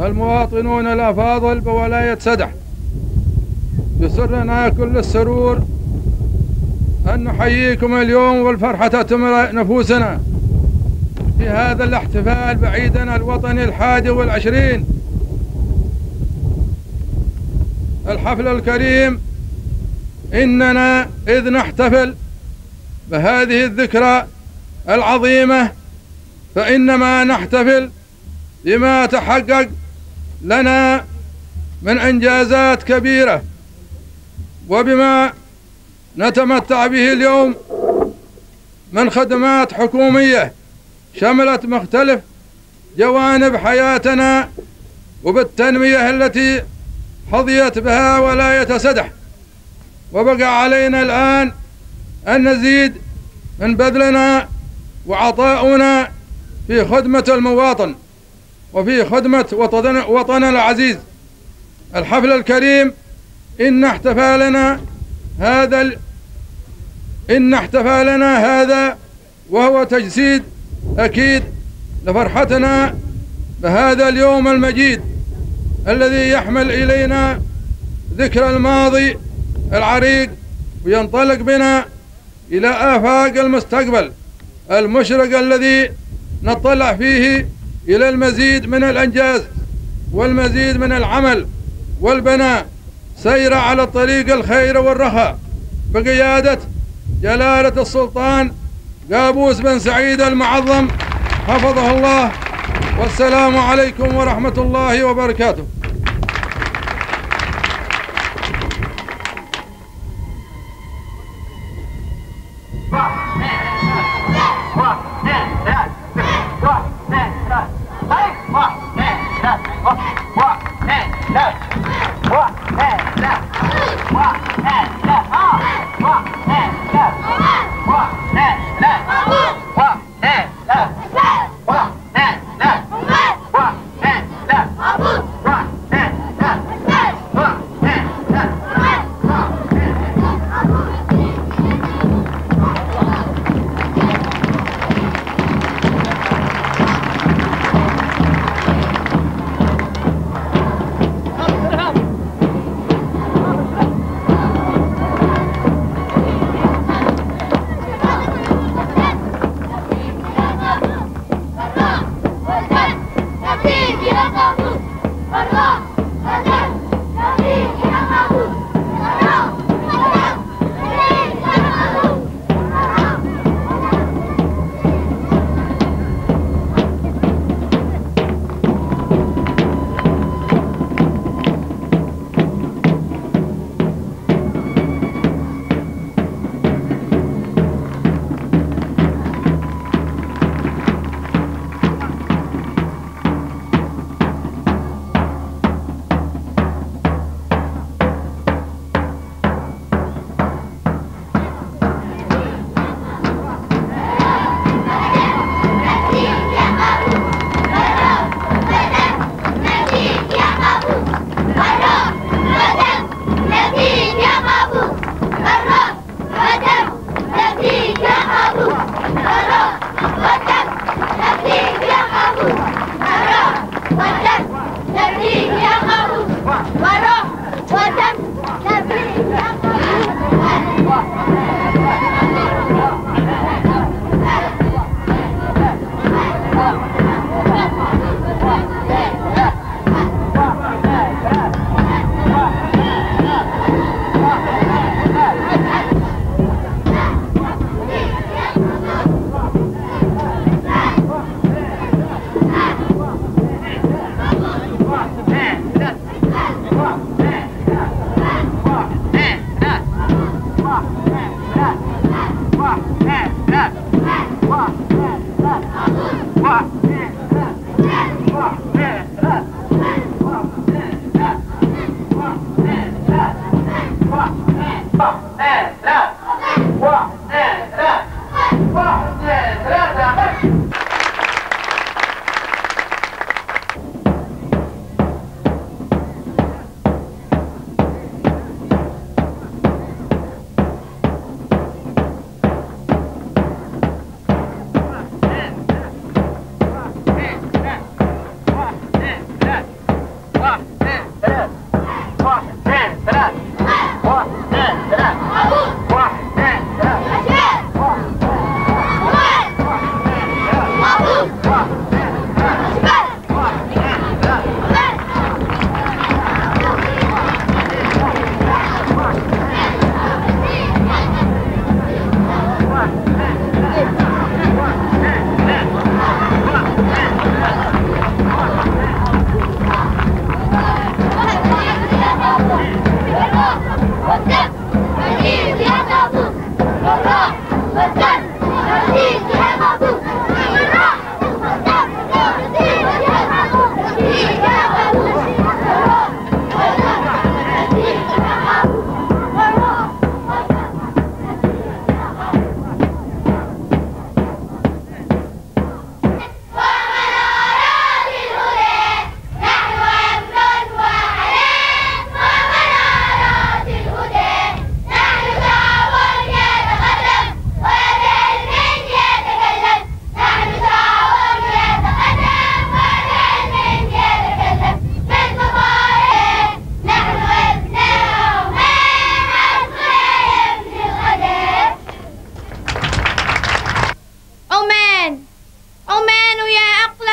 المواطنون الأفاضل بولاية سدح يسرنا كل السرور أن نحييكم اليوم والفرحة تمر نفوسنا. في هذا الاحتفال بعيدنا الوطني الحادي والعشرين. الحفل الكريم. إننا إذ نحتفل بهذه الذكرى العظيمة فإنما نحتفل بما تحقق لنا من إنجازات كبيرة وبما نتمتع به اليوم من خدمات حكومية شملت مختلف جوانب حياتنا وبالتنمية التي حظيت بها ولاية سدح وبقى علينا الآن أن نزيد من بذلنا وعطاؤنا في خدمة المواطن وفي خدمة وطننا العزيز الحفل الكريم إن احتفالنا هذا. إن احتفالنا هذا وهو تجسيد أكيد لفرحتنا بهذا اليوم المجيد الذي يحمل إلينا ذكرى الماضي العريق وينطلق بنا إلى آفاق المستقبل المشرق الذي نطلع فيه إلى المزيد من الأنجاز والمزيد من العمل والبناء سير على الطريق الخير والرخاء. بقيادة جلالة السلطان قابوس بن سعيد المعظم حفظه الله. والسلام عليكم ورحمة الله وبركاته.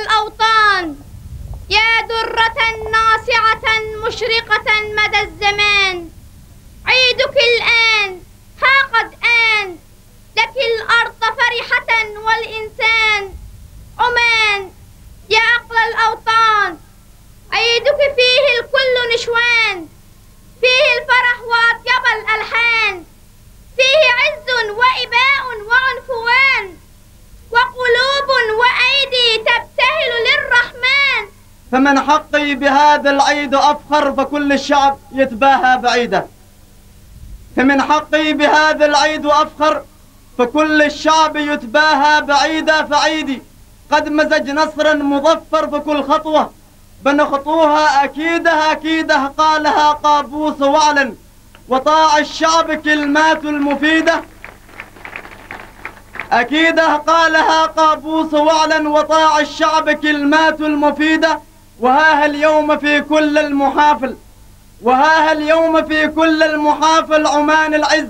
الأوطان. يا درة ناصعة مشرقة مدى الزمان. عيدك الآن ها قد آن. لك الأرض فرحة والإنسان. عمان يا أقل الأوطان. عيدك فيه الكل نشوان. فمن حقي بهذا العيد أفخر فكل الشعب يتباهى بعيده. فمن حقي بهذا العيد أفخر فكل الشعب يتباهى بعيدا فعيدي قد مزج نصرا مظفر فكل خطوة بنخطوها أكيدها أكيده قالها قابوس وعلا. وطاع الشعب كلمات المفيدة أكيده قالها قابوس وعلا. وطاع الشعب كلمات المفيدة وها اليوم في كل المحافل وها اليوم في كل المحافل عمان العز.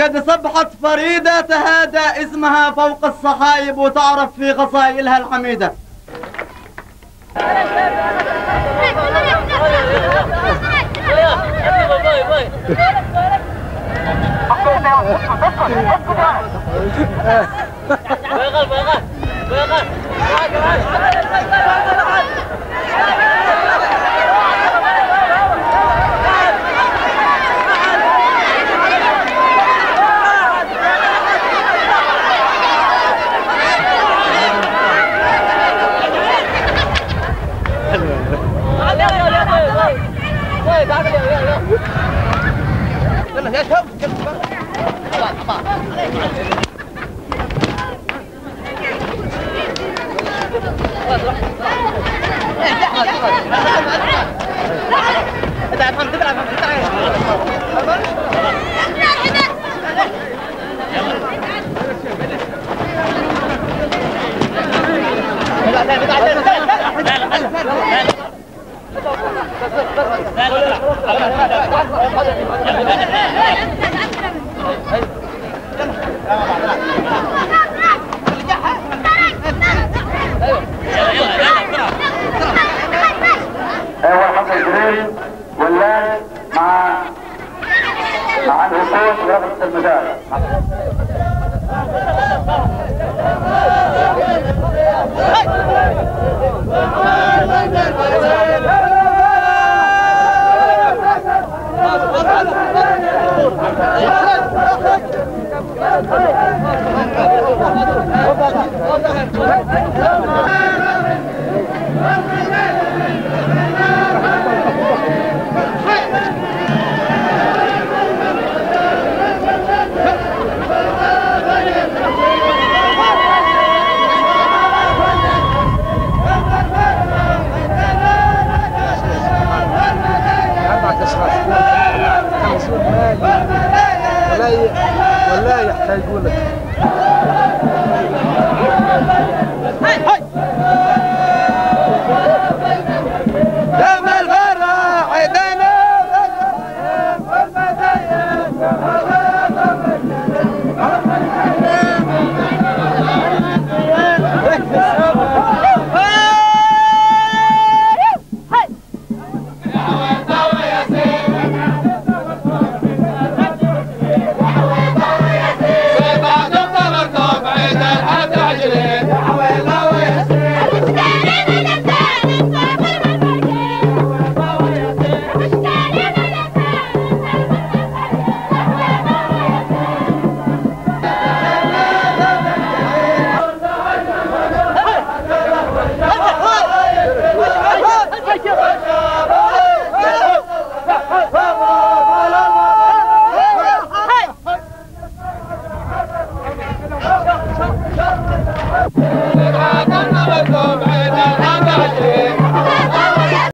قد صبحت فريدة تهادى اسمها فوق الصحايب وتعرف في قصائلها الحميدة. هو الهبوط ورفض